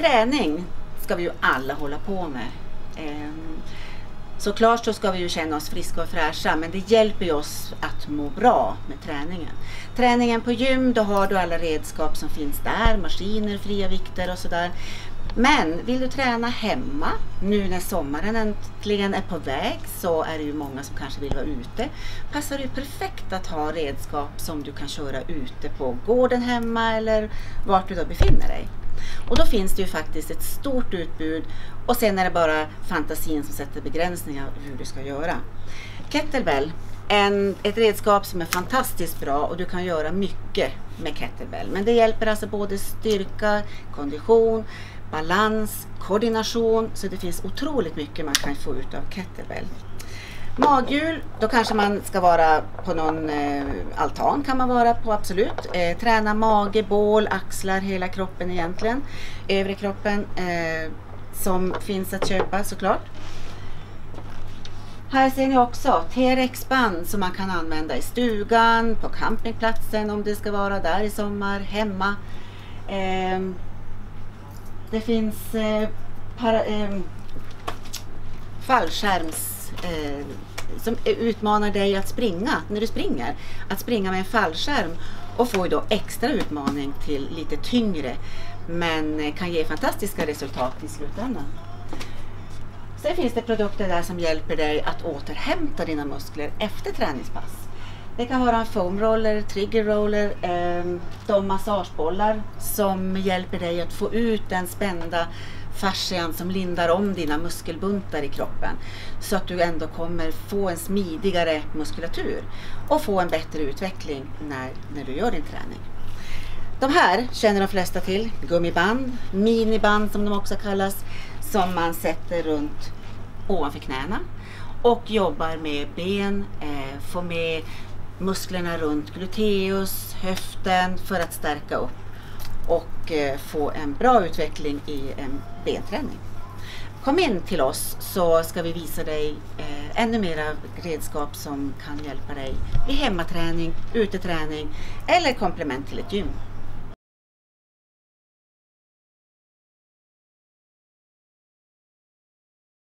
Träning ska vi ju alla hålla på med. Ehm, såklart så ska vi ju känna oss friska och fräscha men det hjälper ju oss att må bra med träningen. Träningen på gym, då har du alla redskap som finns där, maskiner, fria vikter och sådär. Men vill du träna hemma, nu när sommaren äntligen är på väg så är det ju många som kanske vill vara ute. Passar det ju perfekt att ha redskap som du kan köra ute på gården hemma eller vart du då befinner dig. Och då finns det ju faktiskt ett stort utbud och sen är det bara fantasin som sätter begränsningar hur du ska göra. Kettlebell, en, ett redskap som är fantastiskt bra och du kan göra mycket med kettlebell. Men det hjälper alltså både styrka, kondition, balans, koordination. Så det finns otroligt mycket man kan få ut av kettlebell. Maghjul, då kanske man ska vara på någon eh, altan kan man vara på absolut. Eh, träna mage, bål, axlar, hela kroppen egentligen. Övre kroppen eh, som finns att köpa såklart. Här ser ni också T-rexband som man kan använda i stugan, på campingplatsen om det ska vara där i sommar, hemma. Eh, det finns eh, para, eh, fallskärms eh, som utmanar dig att springa när du springer. Att springa med en fallskärm och får då extra utmaning till lite tyngre men kan ge fantastiska resultat i slutändan. Sen finns det produkter där som hjälper dig att återhämta dina muskler efter träningspass. Det kan vara en foamroller, triggerroller, eh, de massagebollar som hjälper dig att få ut den spända fascian som lindar om dina muskelbuntar i kroppen. Så att du ändå kommer få en smidigare muskulatur och få en bättre utveckling när, när du gör din träning. De här känner de flesta till, gummiband, miniband som de också kallas, som man sätter runt ovanför knäna och jobbar med ben, eh, får med musklerna runt gluteus, höften för att stärka upp och eh, få en bra utveckling i en benträning. Kom in till oss så ska vi visa dig eh, ännu mera redskap som kan hjälpa dig vid hemmaträning, uteträning eller komplement till ett gym.